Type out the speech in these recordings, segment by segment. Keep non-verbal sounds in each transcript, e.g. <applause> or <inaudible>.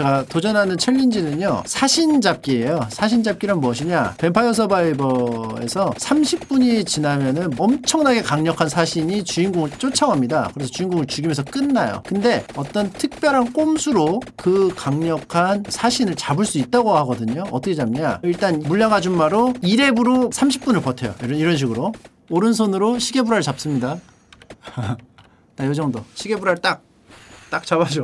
제가 도전하는 챌린지는요 사신 잡기예요. 사신 잡기란 무엇이냐? 뱀파이어 서바이버에서 30분이 지나면은 엄청나게 강력한 사신이 주인공을 쫓아옵니다. 그래서 주인공을 죽이면서 끝나요. 근데 어떤 특별한 꼼수로 그 강력한 사신을 잡을 수 있다고 하거든요. 어떻게 잡냐? 일단 물량 아줌마로 2랩으로 30분을 버텨요. 이런, 이런 식으로. 오른손으로 시계불화를 잡습니다. <laughs> 딱이 정도. 시계불화를 딱딱 잡아줘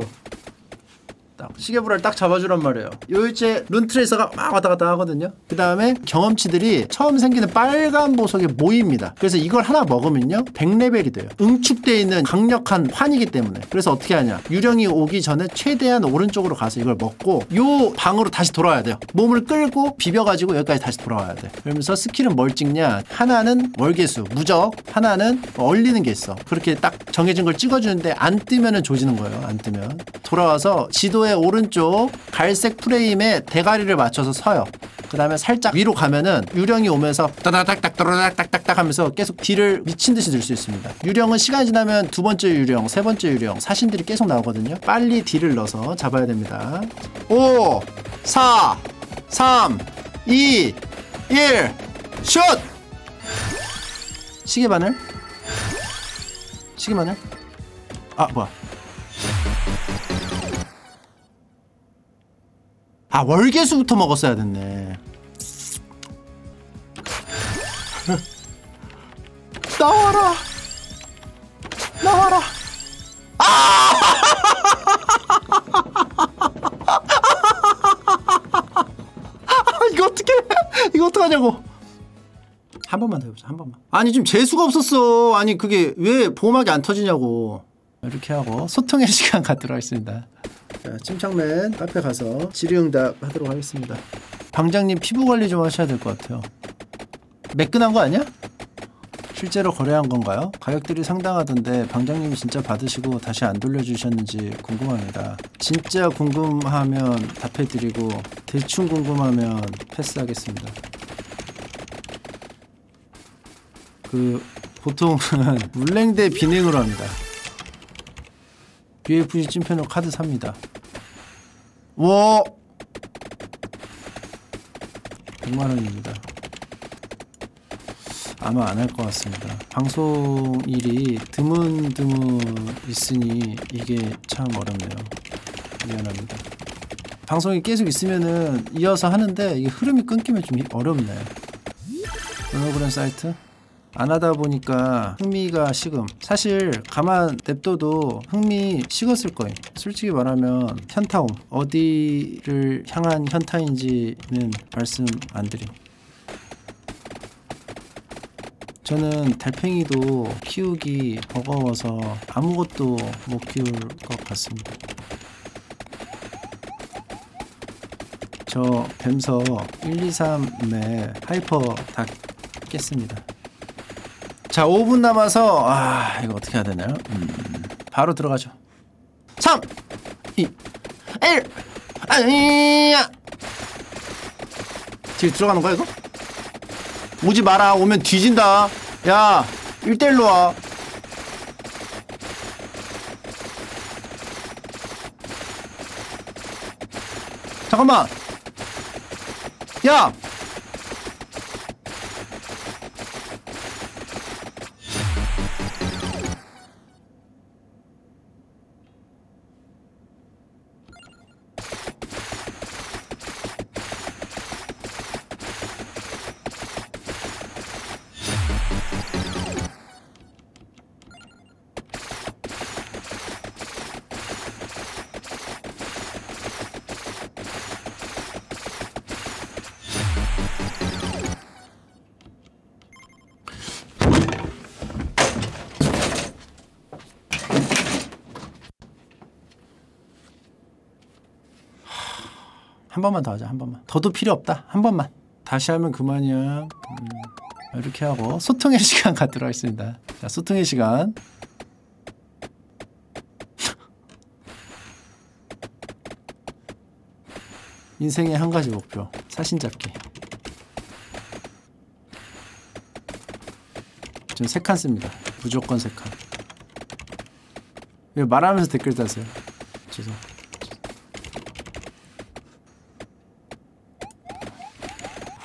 딱 시계불화를 딱 잡아주란 말이에요. 요일제 룬트레이서가 막 왔다 갔다 하거든요. 그 다음에 경험치들이 처음 생기는 빨간 보석에 모입니다. 그래서 이걸 하나 먹으면요 100레벨이 돼요. 응축되어 있는 강력한 환이기 때문에. 그래서 어떻게 하냐? 유령이 오기 전에 최대한 오른쪽으로 가서 이걸 먹고 요 방으로 다시 돌아와야 돼요. 몸을 끌고 비벼가지고 여기까지 다시 돌아와야 돼. 그러면서 스킬은 뭘 찍냐? 하나는 월계수 무적. 하나는 얼리는 게 있어. 그렇게 딱 정해진 걸 찍어주는데 안 뜨면은 조지는 거예요 안 뜨면. 돌아와서 지도에 오른쪽 갈색 프레임에 대가리를 맞춰서 서요. 그 다음에 살짝 위로 가면은 유령이 오면서 따다닥닥 따다닥닥닥 하면서 계속 딜을 미친 듯이 들 수 있습니다. 유령은 시간이 지나면 두 번째 유령, 세 번째 유령, 사신들이 계속 나오거든요. 빨리 딜을 넣어서 잡아야 됩니다. 5, 4, 3, 2, 1, 슛! 시계 바늘? 시계 바늘? 아, 뭐야. 아 월계수부터 먹었어야 됐네. 나와라. 나와라. 아! <laughs> 이거 어떻게 이거 어떡하냐고. 한 번만 더 해보자 한 번만. 아니 지금 재수가 없었어. 아니 그게 왜 보호막이 안 터지냐고. 이렇게 하고 소통의 시간 갖도록 하겠습니다 자, 침착맨 카페 가서 질의응답 하도록 하겠습니다. 방장님 피부 관리 좀 하셔야 될 것 같아요. 매끈한 거 아니야? 실제로 거래한 건가요? 가격들이 상당하던데 방장님이 진짜 받으시고 다시 안 돌려주셨는지 궁금합니다. 진짜 궁금하면 답해드리고 대충 궁금하면 패스하겠습니다. 그 보통은 <laughs> 물냉대 비냉으로 합니다. BFG 찐팬으로 카드 삽니다. 와 100만원입니다. 아마 안 할 것 같습니다. 방송 일이 드문드문 있으니 이게 참 어렵네요. 미안합니다. 방송이 계속 있으면은 이어서 하는데 이게 흐름이 끊기면 좀 어렵네. 홀로그램 사이트? 안 하다 보니까 흥미가 식음. 사실 가만 냅둬도 흥미 식었을 거예요. 솔직히 말하면 현타움 어디를 향한 현타인지는 말씀 안 드림. 저는 달팽이도 키우기 버거워서 아무것도 못 키울 것 같습니다. 저 뱀서 1, 2, 3에 hyper 다 깼습니다. 자 5분 남아서 아 이거 어떻게 해야 되나요? 음, 바로 들어가죠. 3 2 1 아니야. 지금 들어가는 거야 이거? 오지 마라. 오면 뒤진다. 야 1대1로 와. 잠깐만. 야 한 번만 더 하자 한 번만. 더도 필요 없다 한 번만. 다시 하면 그만이야. 음, 이렇게 하고 소통의 시간 갖도록 하겠습니다. 자 소통의 시간. <laughs> 인생의 한 가지 목표 사신 잡기. 전세칸 씁니다. 무조건 세칸 말하면서 댓글 다세요. 죄송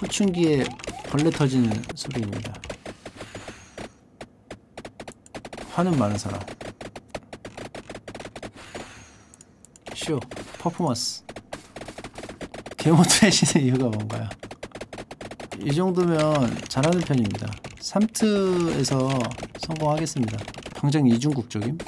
호충기에 벌레 터지는 소리입니다. 화는 많은 사람. 쇼, 퍼포먼스. 개모드 하시는 이유가 뭔가요? 이 정도면 잘하는 편입니다. 3트에서 성공하겠습니다. 당장 이중국 적임?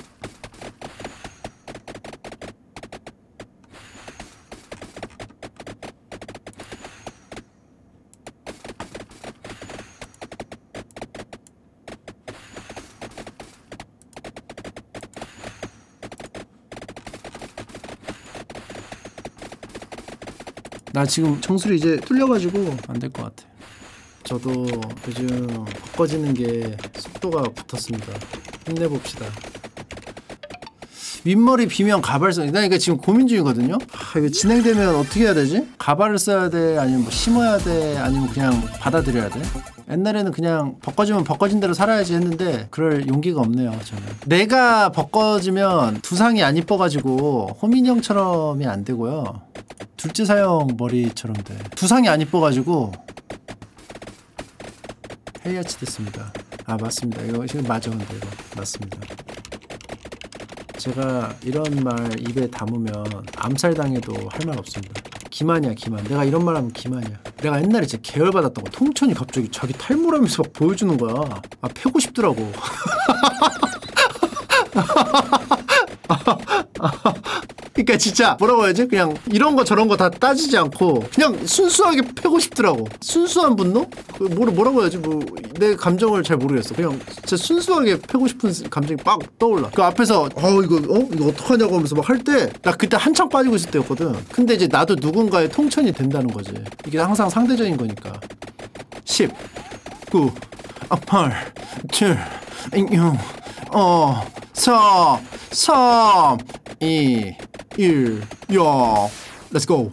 나 지금 청술이 이제 뚫려가지고 안 될 것 같아. 저도 요즘 바꿔지는 게 속도가 붙었습니다. 힘내봅시다. 윗머리 비면 가발성. 나 그러니까 지금 고민 중이거든요. 아, 이거 진행되면 어떻게 해야 되지? 가발을 써야 돼? 아니면 뭐 심어야 돼? 아니면 그냥 받아들여야 돼? 옛날에는 그냥 벗겨지면 벗겨진 대로 살아야지 했는데 그럴 용기가 없네요 저는 내가 벗겨지면 두상이 안 이뻐가지고 호민이 형처럼이 안 되고요 둘째 사형 머리처럼 돼 두상이 안 이뻐가지고 헤이아치 됐습니다 아 맞습니다 이거 지금 맞아 근데 이거 맞습니다 제가 이런 말 입에 담으면 암살당해도 할 말 없습니다. 기만이야 기만. 내가 이런 말 하면 기만이야. 내가 옛날에 진짜 계열받았던 거 통천이 갑자기 자기 탈모라면서 막 보여주는 거야. 아 패고 싶더라고. <laughs> 그러니까 진짜 뭐라고 해야지? 그냥 이런 거 저런 거 다 따지지 않고 그냥 순수하게 패고 싶더라고. 순수한 분노? 그 뭐, 뭐라고 해야지? 뭐 내 감정을 잘 모르겠어. 그냥 진짜 순수하게 패고 싶은 감정이 빡 떠올라. 그 앞에서 어 이거 어 이거 어떡하냐고 하면서 막 할 때 나 그때 한창 빠지고 있을 때였거든. 근데 이제 나도 누군가의 통천이 된다는 거지. 이게 항상 상대적인 거니까. 10 9 8 7 6 5 4 3 2 1 야. 렛츠 고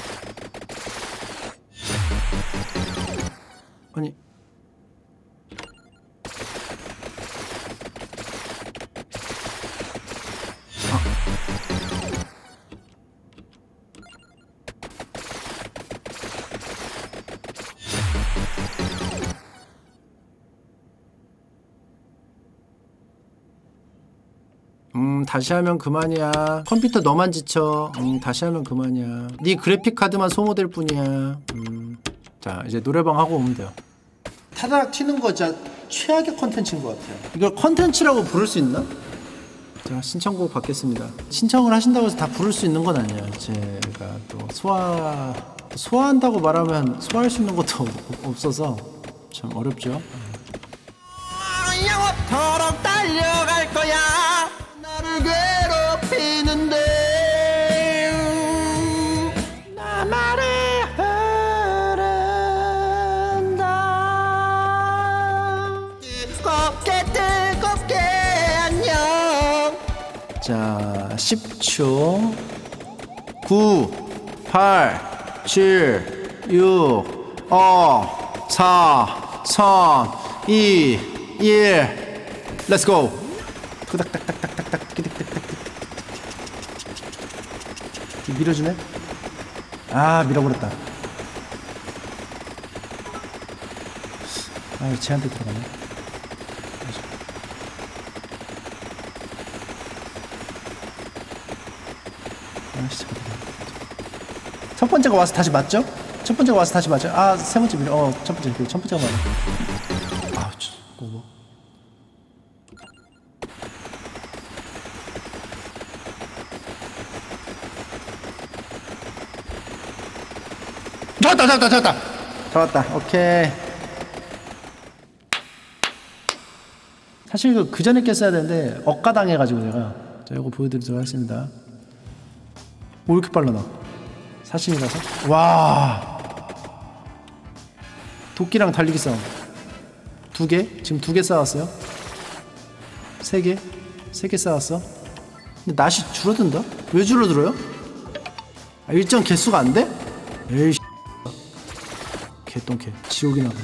다시 하면 그만이야. 컴퓨터 너만 지쳐. 음 다시 하면 그만이야. 네 그래픽 카드만 소모될 뿐이야. 음 자 이제 노래방 하고 오면 돼요. 타다락 튀는 거 진짜 최악의 컨텐츠인 것 같아요. 이걸 컨텐츠라고 부를 수 있나? 자 신청곡 받겠습니다. 신청을 하신다고 해서 다 부를 수 있는 건 아니에요. 제가 또 소화 소화한다고 말하면 소화할 수 있는 것도 없어서 참 어렵죠. 영원토록 달려갈 거야 자, 10초. 9, 8, 7, 6, 5, 4, 3, 2, 1. Let's go. 후닥닥닥닥닥닥 밀어주네? 아, 밀어버렸다. 아, 쟤한테 들어가네. 아씨 잠깐만. 첫 번째가 와서 다시 맞죠? 첫 번째가 와서 다시 맞죠? 아 세 번째 밀어 어첫 번째 그첫 번째가 맞아 아 저, 뭐. 잡았다 잡았다 잡았다. 잡았다 오케이. 사실 그, 그 전에 깼어야 되는데 억가당해가지고 제가. 자 이거 보여드리도록 하겠습니다. 오 이렇게 빨라 나 사신이라서 와. 도끼랑 달리기 싸움 두 개? 지금 두 개 쌓았어요? 세 개? 세 개 쌓았어? 근데 낫이 줄어든다? 왜 줄어들어요? 아, 일정 개수가 안 돼? 에이씨. 개똥개. 지옥이 나가.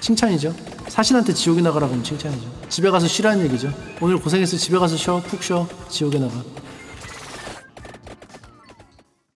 칭찬이죠. 사신한테 지옥이 나가라고 하면 칭찬이죠. 집에 가서 쉬라는 얘기죠. 오늘 고생했어. 집에 가서 쉬어. 푹 쉬어. 지옥에 나가